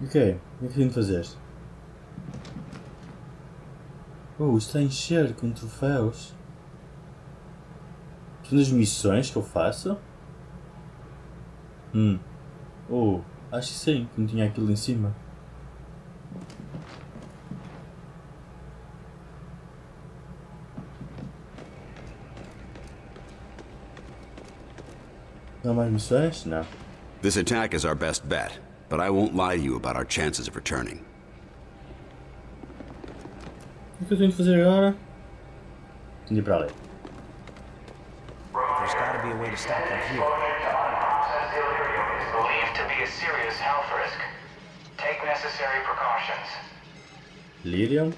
Ok, o que é que fazer? Oh, está a encher com troféus. São das missões que eu faço? Hum. Oh, acho que sim, que não tinha aquilo em cima. Não há mais missões? Não. This attack is our best bet, but I won't lie to you about our chances of returning. O que eu tenho de fazer agora? Tenho de ir para ali. There's gotta be a way to stop them here. Toxin delirium is believed to be a serious health risk. Take necessary precautions. Lyrium?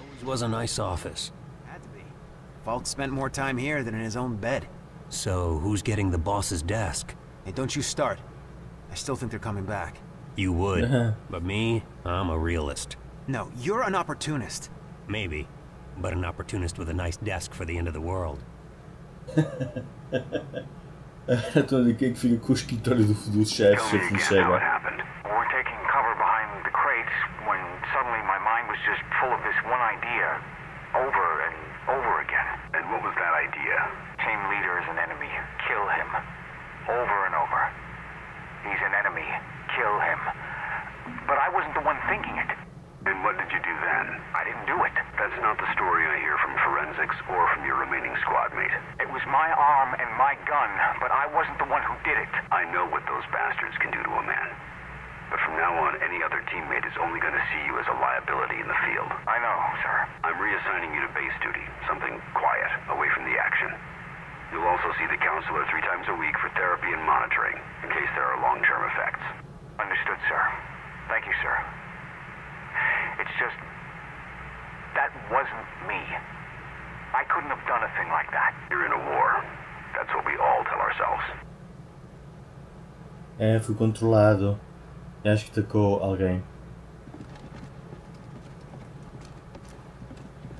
Always was a nice office. Had to be. Falk spent more time here than in his own bed. So, who's getting the boss's desk? Hey, don't you start. I still think they're coming back. You would. Uh-huh. but me, I'm a realist. No, you're an opportunist. Maybe. But an opportunist with a nice desk for the end of the world. Então aqui é que fica com do, do chefe, Tell chefe me não again how it happened. We're taking cover behind the crates when suddenly my mind was just full of this one idea. Over and over again. And what was that idea? Team leader is an enemy. Kill him. Over and over. He's an enemy. Kill him. But I wasn't the one thinking it. And what did you do then? I didn't do it. That's not the story I hear from forensics or from your remaining squad mate. It was my arm and my gun, but I wasn't the one who did it. I know what those bastards can do to a man. But from now on, any other teammate is only going to see you as a liability in the field. I know, sir. I'm reassigning you to base duty, something quiet, away from the action. You'll also see the counselor three times a week for therapy and monitoring, in case there are long-term effects. Understood, sir. Thank you, sir. It's just... That wasn't me. I couldn't have done a thing like that. You're in a war. That's what we all tell ourselves. É, fui controlado. E acho que atacou alguém.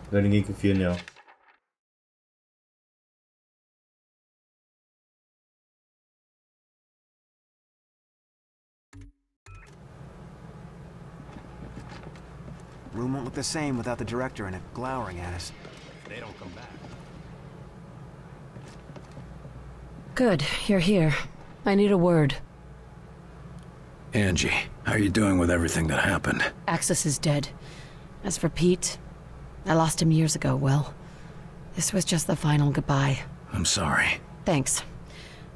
Agora ninguém confia nele. Room won't look the same without the director in it, glowering at us. They don't come back. Good, you're here. I need a word. Angie, how are you doing with everything that happened? Axis is dead. As for Pete, I lost him years ago, well. This was just the final goodbye. I'm sorry. Thanks.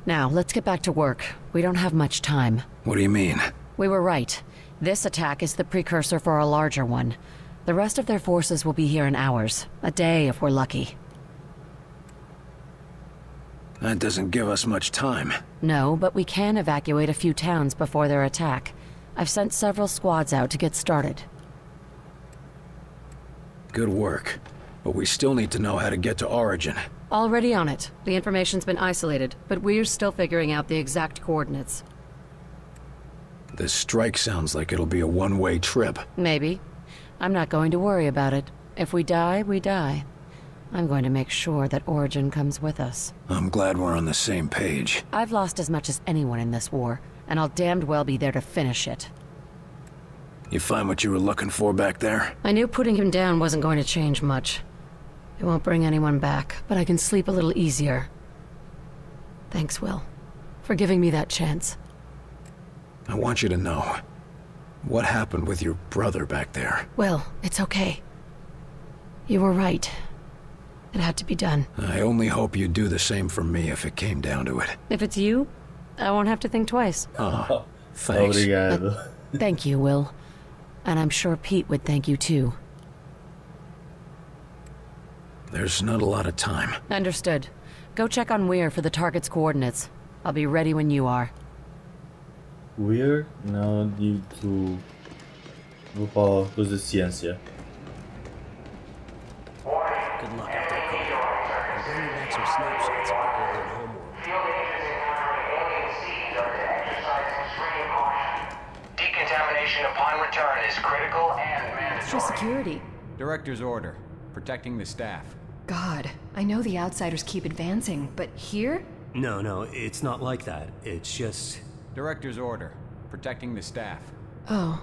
Now, let's get back to work. We don't have much time. What do you mean? We were right. This attack is the precursor for a larger one. The rest of their forces will be here in hours. A day if we're lucky. That doesn't give us much time. No, but we can evacuate a few towns before their attack. I've sent several squads out to get started. Good work. But we still need to know how to get to Origin. Already on it. The information's been isolated, but we're still figuring out the exact coordinates. This strike sounds like it'll be a one-way trip. Maybe. I'm not going to worry about it. If we die, we die. I'm going to make sure that Origin comes with us. I'm glad we're on the same page. I've lost as much as anyone in this war, and I'll damned well be there to finish it. You find what you were looking for back there? I knew putting him down wasn't going to change much. It won't bring anyone back, but I can sleep a little easier. Thanks, Will, for giving me that chance. I want you to know. What happened with your brother back there? Will, it's okay. You were right. It had to be done. I only hope you'd do the same for me if it came down to it. If it's you, I won't have to think twice. Ah, oh, thanks. Obrigado. Thank you, Will. And I'm sure Pete would thank you too. There's not a lot of time. Understood. Go check on Weir for the target's coordinates. I'll be ready when you are. Weird? Não, dito. Vou para a coisa de ciência. Good luck out there, Cole. I'm bringing back some snapshots of the alien homeworld. Field agents encountering alien seeds are to exercise extreme. Decontamination upon return is critical and Extra mandatory. security. Director's order. Protecting the staff. God, I know the outsiders keep advancing, but here? No, no, it's not like that. It's just. Director's order. Protecting the staff. Oh.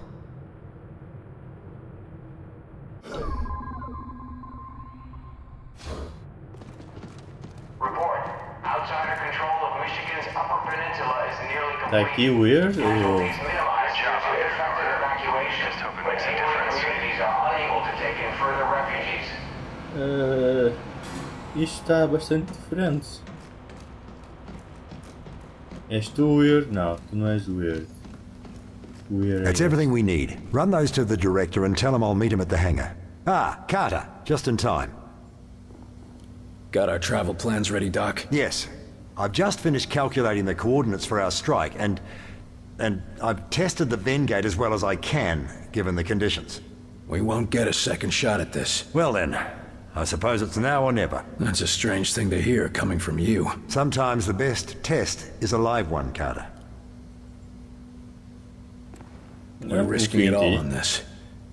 Report. Outsider control of Michigan's Upper Peninsula is nearly complete. aqui o weird ou... Casualties minimized due to effective evacuation, but neighboring communities are unable to take in further refugees. Uh, isto está bastante diferente. És too weird? Não, tu não és weird. Weird. That's everything we need. Run those to the director and tell him I'll meet him at the hangar. Ah, Carter, just in time. Got our travel plans ready, Doc? Yes, I've just finished calculating the coordinates for our strike, and and I've tested the Vengate as well as I can, given the conditions. We won't get a second shot at this. Well then, I suppose it's now or never. That's a strange thing to hear coming from you. Sometimes the best test is a live one, Carter. We're risking it all on this.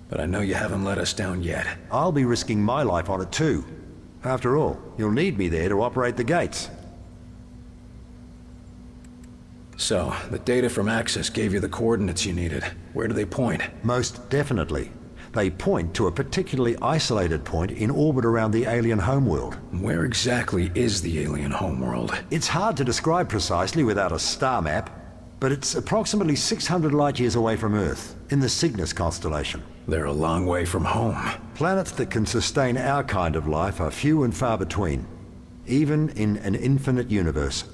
But I know you haven't let us down yet. I'll be risking my life on it too. After all, you'll need me there to operate the gates. So, the data from Axis gave you the coordinates you needed. Where do they point? Most definitely. They point to a particularly isolated point in orbit around the alien homeworld. Where exactly is the alien homeworld? It's hard to describe precisely without a star map, but it's approximately 600 light years away from Earth, in the Cygnus constellation. They're a long way from home. Planets that can sustain our kind of life are few and far between, even in an infinite universe.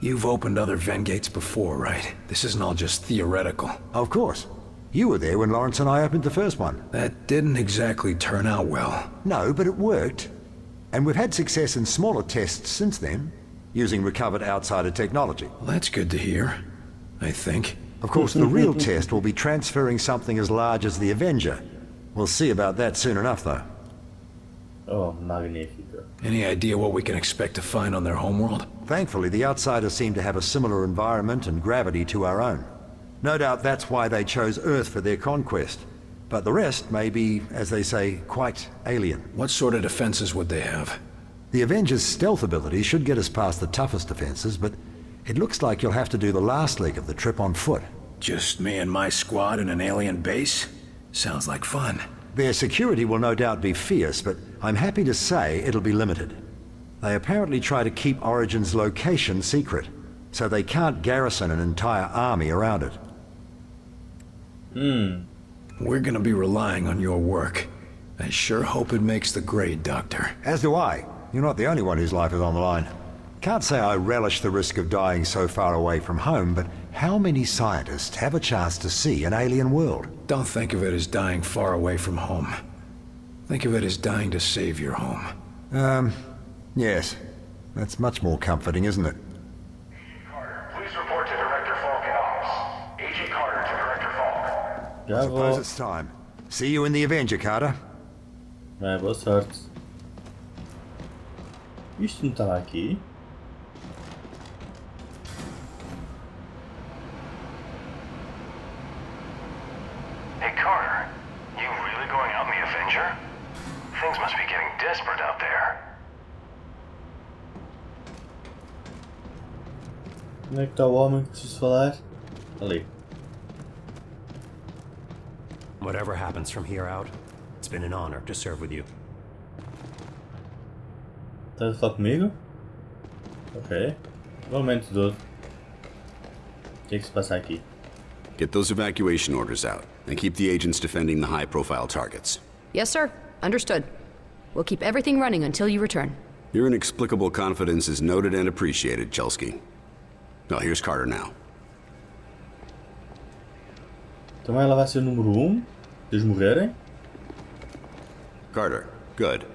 You've opened other Vengates before, right? This isn't all just theoretical. Of course. You were there when Lawrence and I opened the first one. That didn't exactly turn out well. No, but it worked. And we've had success in smaller tests since then, using recovered outsider technology. Well, that's good to hear. I think. Of course, the real test will be transferring something as large as the Avenger. We'll see about that soon enough, though. Oh, magnífico. Any idea what we can expect to find on their homeworld? Thankfully, the outsiders seem to have a similar environment and gravity to our own. No doubt that's why they chose Earth for their conquest. But the rest may be, as they say, quite alien. What sort of defenses would they have? The Avengers' stealth ability should get us past the toughest defenses, but it looks like you'll have to do the last leg of the trip on foot. Just me and my squad in an alien base? Sounds like fun. Their security will no doubt be fierce, but I'm happy to say it'll be limited. They apparently try to keep Origin's location secret, so they can't garrison an entire army around it. Hmm. We're gonna be relying on your work. I sure hope it makes the grade, Doctor. As do I. You're not the only one whose life is on the line. Can't say I relish the risk of dying so far away from home, but how many scientists have a chance to see an alien world? Don't think of it as dying far away from home. Think of it as dying to save your home. Um, yes. That's much more comforting, isn't it? Carter, please report to Director Falk in office. Agent Carter to Director Falk. Já Suppose it's time. See you in the Avenger, Carter. Vai, boa sorte. Isto não estava aqui? Hey, Carter, you really going out in the Avenger? Things must be getting desperate out there. Onde é que está o homem que preciso falar? Ali. Whatever happens from here out, it's been an honor to serve with you. Estás a falar comigo? Ok. Momento todo. O que é que se passa aqui? Get those evacuation orders out, and keep the agents defending the high-profile targets. Yes, sir. Understood. We'll keep everything running until you return. Your inexplicable confidence is noted and appreciated, Chelsky. Well, here's Carter now. Também ela vai ser o número 1? Um, de eles morrerem? Carter, good.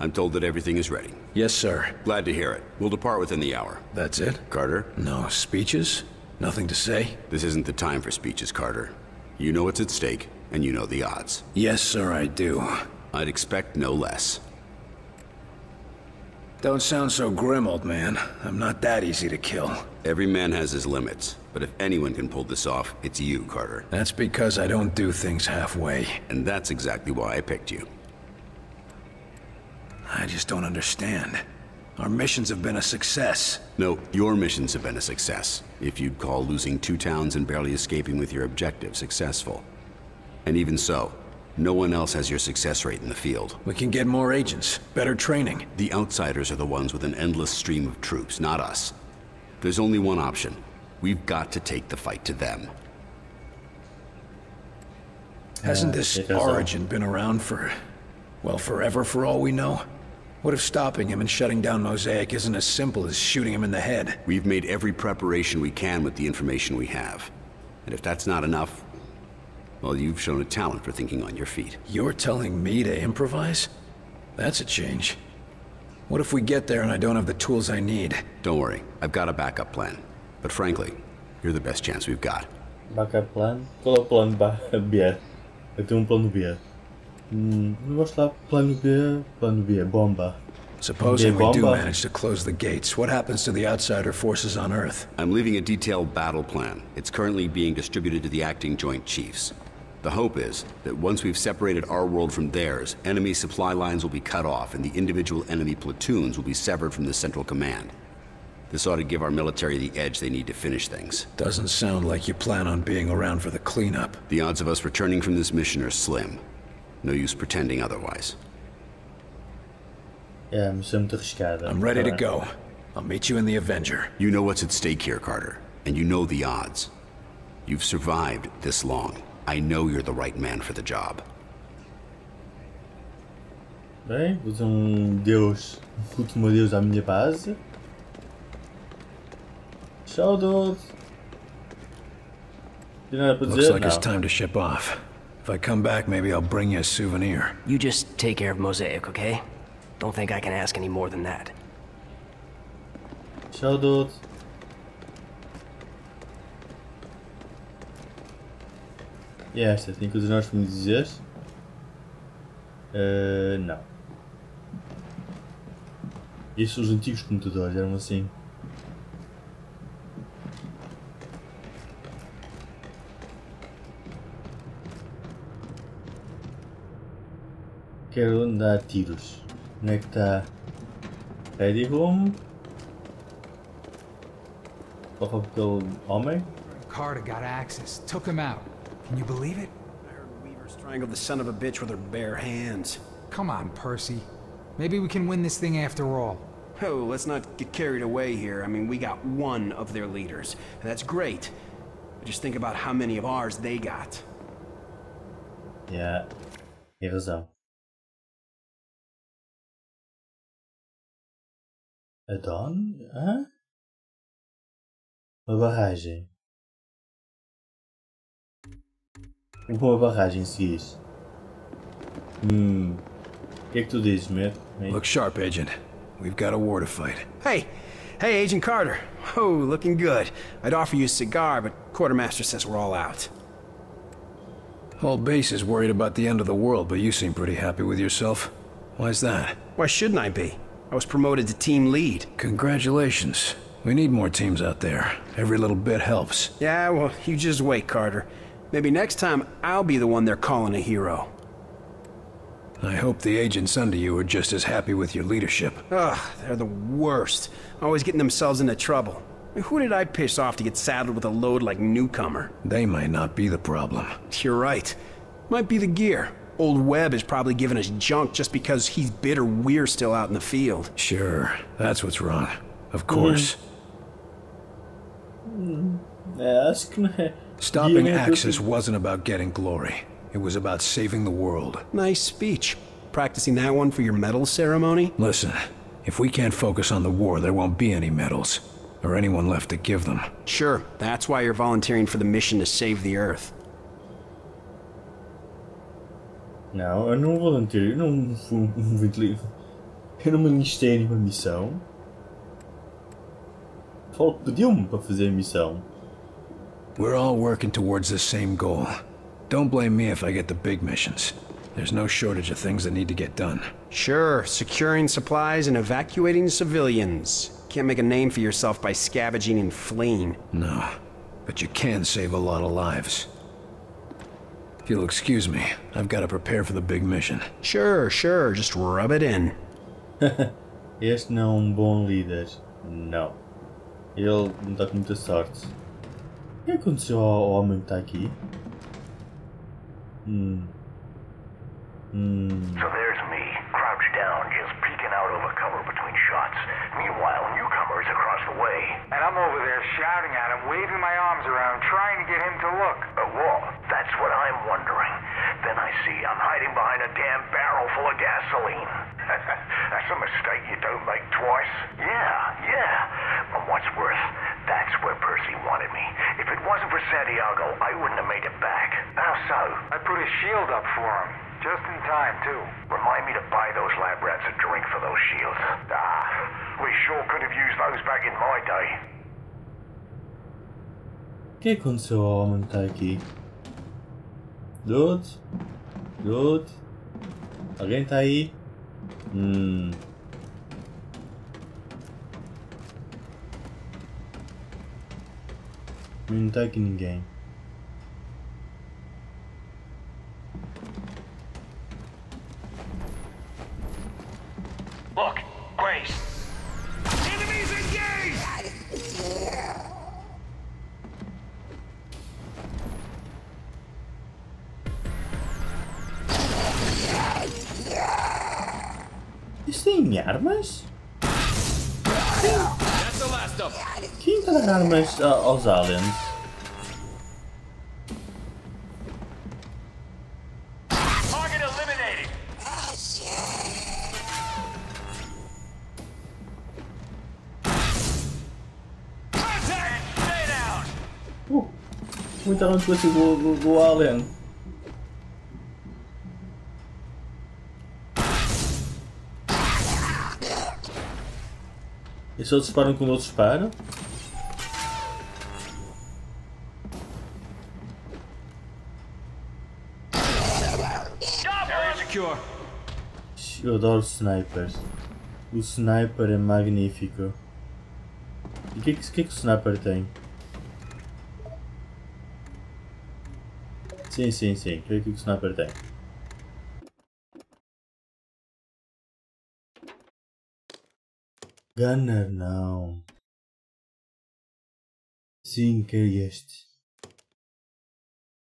I'm told that everything is ready. Yes, sir. Glad to hear it. We'll depart within the hour. That's it? Carter, No speeches? Nothing to say? this isn't the time for speeches, Carter. You know what's at stake, and you know the odds. Yes, sir, I do. I'd expect no less. Don't sound so grim, old man. I'm not that easy to kill. Every man has his limits, but if anyone can pull this off, it's you, Carter. That's because I don't do things halfway. And that's exactly why I picked you. I just don't understand. Our missions have been a success. No, your missions have been a success. If you'd call losing two towns and barely escaping with your objective successful. And even so, no one else has your success rate in the field. We can get more agents, better training. The outsiders are the ones with an endless stream of troops, not us. There's only one option. We've got to take the fight to them. Hasn't this it has all. origin been around for, well, forever for all we know? What if stopping him and shutting down Mosaic isn't as simple as shooting him in the head? We've made every preparation we can with the information we have. And if that's not enough, well, you've shown a talent for thinking on your feet. You're telling me to improvise? That's a change. What if we get there and I don't have the tools I need? Don't worry, I've got a backup plan. But frankly, you're the best chance we've got. Backup plan? Qual é o plano ba- B? Eu tenho um plano B. Hum, vamos lá, plano B, plano B, bomba. Supposing we do manage to close the gates, what happens to the outsider forces on Earth? I'm leaving a detailed battle plan. It's currently being distributed to the acting Joint Chiefs. The hope is that once we've separated our world from theirs, enemy supply lines will be cut off and the individual enemy platoons will be severed from the central command. This ought to give our military the edge they need to finish things. Doesn't sound like you plan on being around for the cleanup. The odds of us returning from this mission are slim. No use pretending otherwise. É, a missão é muito arriscada. I'm ready to go. I'll meet you in the Avenger. You know what's at stake here, Carter, and you know the odds. You've survived this long. I know you're the right man for the job. Bem, vou dizer um deus, um último adeus à minha base. Tchau, dude. Tem nada para Looks dizer? like it's time to ship off. If I come back, maybe I'll bring you a souvenir. You just take care of Mosaic, okay? Don't think I can ask any more than that. Tchau, dude. E esta, tem coisas novas para me dizer? Eh, não. Esses os antigos computadores, eram assim. Quero andar tiros. Onde é que está? Ready home? Foi aquele homem? Carter got access, took him out. Can you believe it? I heard Weaver strangled the son of a bitch with her bare hands. Come on, Percy. Maybe we can win this thing after all. Oh, let's not get carried away here. I mean, we got one of their leaders, and that's great. But just think about how many of ours they got. Yeah, tem razão. A Dawn? Hã? Uma barragem. Uma barragem se diz. Hum. O que é que tu dizes, Matt? Look sharp, Agent. We've got a war to fight. Hey, hey, Agent Carter. Oh, looking good. I'd offer you a cigar, but Quartermaster says we're all out. Whole base is worried about the end of the world, but you seem pretty happy with yourself. Why's that? Why shouldn't I be? I was promoted to team lead. Congratulations. We need more teams out there. Every little bit helps. Yeah, well, you just wait, Carter. Maybe next time I'll be the one they're calling a hero. I hope the agents under you are just as happy with your leadership. Ugh, they're the worst. Always getting themselves into trouble. Who did I piss off to get saddled with a load like newcomer? They might not be the problem. You're right. Might be the gear. Old Webb is probably giving us junk just because he's bitter we're still out in the field. Sure, that's what's wrong. Of course. É, acho que não é. Stopping Axis wasn't about getting glory. It was about saving the world. Nice speech. Practicing that one for your medal ceremony? Listen, if we can't focus on the war, there won't be any medals. Or anyone left to give them. Sure, that's why you're volunteering for the mission to save the Earth. Não, eu não volunteio, eu não fui um ventili- Eu não me listei em nenhuma missão. Falk pediu-me para fazer a missão. We're all working towards the same goal. Don't blame me if I get the big missions. There's no shortage of things that need to get done. Sure, securing supplies and evacuating civilians. Can't make a name for yourself by scavenging and fleeing. No, but you can save a lot of lives. If you'll excuse me, I've got to prepare for the big mission. Sure, sure, just rub it in. Este não é um bom líder. Não. Ele não está com muita sorte. O que aconteceu ao homem que está aqui? Hum. Hum. So there's me, crouched down, just peeking out over cover between shots. Meanwhile, newcomers across the way. And I'm over there shouting at him, waving my arms around, trying to get him to look. Uh, a what? That's what I'm wondering. Then I see I'm hiding behind a damn barrel full of gasoline. That's a mistake you don't make twice. Yeah, yeah. And what's worse, that's where Percy wanted me. If it wasn't for I wouldn't have made it back. How so? I put a shield up for him. Just in time, too. Remind me to buy those lab rats a drink for those shields. Ah, we sure could have used those back in my day. O que aconteceu ao homem que está aqui? Dude? Dude? Alguém está aí? Hum. Não está aqui ninguém. Look, Grace. Enemies engaged! Isto tem armas? That's the last of them. Quem está a dar armas a- uh, aos aliens? Muita arma do, do, do alien. E se eles disparam disparam? Area secure. Eu adoro snipers. O sniper é magnífico. E o que, é que, que é que o sniper tem? Sim, sim, sim. O que é que o sniper tem? Gunner não. Sim, quero este.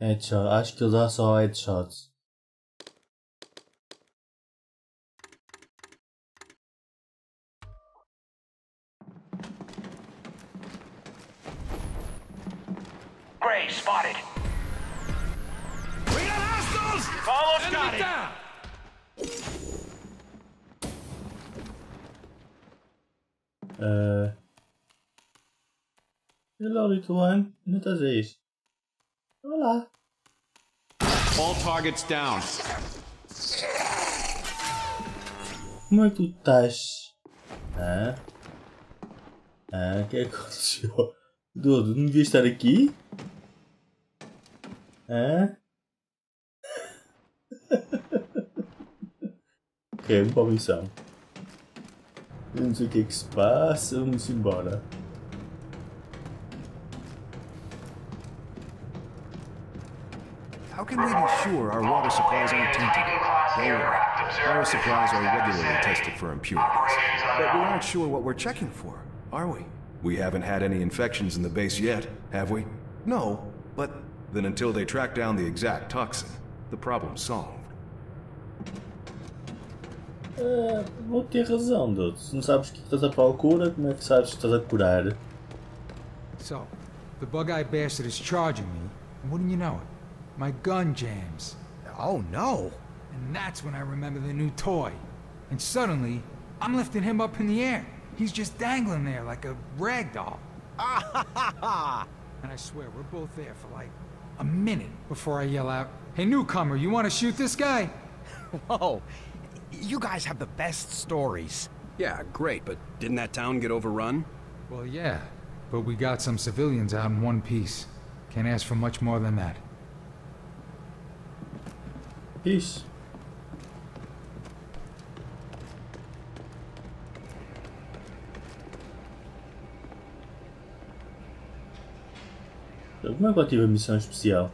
Headshot. Acho que ele dá só headshots. Almost got it. down. Uh... Hello, little one. Não estás a isto? Olá. All targets down. Como é que tu estás? Hã? Hã? O que é aconteceu? Dudu, não devia estar aqui? Hã? ok, vamos para a missão. Eu não sei o que é que se passa, vamos embora. How can we be sure our water supplies aren't tainted? Don't worry. Our supplies are regularly tested for impurities. But we aren't sure what we're checking for, are we? We haven't had any infections in the base yet, have we? No, but Then until they track down the exact toxin, the problem's solved. Ah, vou ter razão, Dudu. Se não sabes o que estás à procura, como é que sabes que estás a curar? So, the bug-eyed bastard is charging me, and wouldn't you know it? My gun jams. Oh no! And that's when I remember the new toy. And suddenly, I'm lifting him up in the air. He's just dangling there like a rag doll. and I swear, we're both there for like a minute before I yell out, Hey newcomer, you want to shoot this guy? Whoa! You guys have the best stories. Yeah, great, but didn't that town get overrun? Well, yeah, but we got some civilians out in one piece. Can't ask for much more than that. Peace. Como é que eu tive a missão especial?